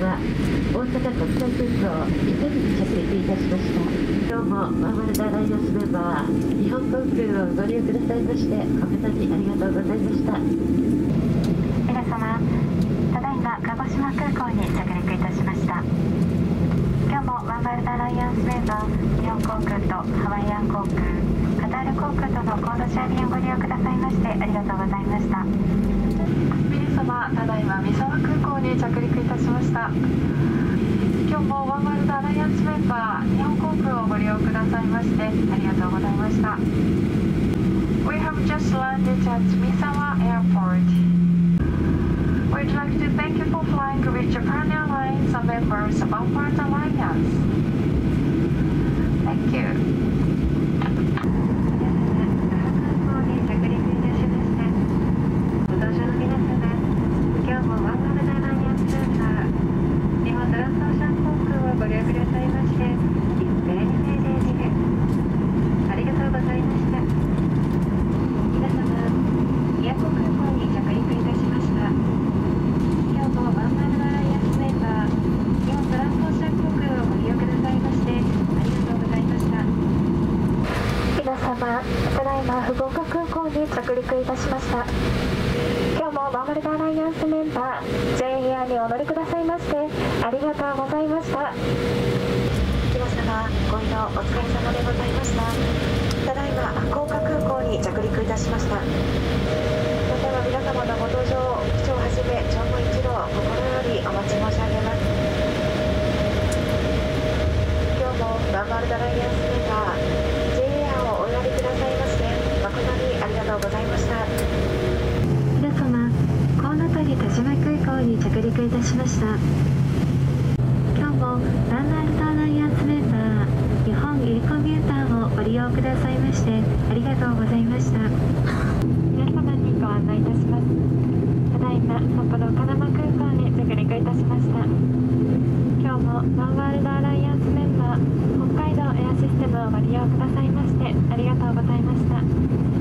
は大阪国際空港伊丹に着陸いたしました今日もワンワールドアライアンスメンバー日本航空をご利用くださいまして誠にありがとうございました。皆様ただいま鹿児島空港に着陸いたしました。今日もワンワールドアライアンスメンバー日本航空とハワイアン航空カタール航空とのコードシェア便をご利用くださいましてありがとうございました。たしました今日もワンワールドアライアンスメンバー日本航空をご利用くださいましてありがとうございました We have just landed at Misawa Airport We'd like to thank you for flying with Japan Airlines and members of Onward Alliance 様ただいま福岡空港に着陸いたしました。今日もワンワールドアライアンスメンバー J エアにお乗りくださいましてありがとうございました。皆様ご移動お疲れ様でございました。ただいま福岡空港に着陸いたしました。それでは皆様のご搭乗を機長をはじめ乗務一同心よりお待ち申し上げます。今日もワンワールドアライアンスメンバー J エアをお選びくださいまして誠にありがとうございました。皆様コウノトリ田島空港に着陸いたしました。今日もワンワールドアライアンスメンバー日本エリコミューターをご利用くださいましてありがとうございました。皆様にご案内いたします。ただいま札幌金間空港に着陸いたしました。今日もワンワールドアライアンスメンバー北海道エアシステムをご利用くださいましてありがとうございました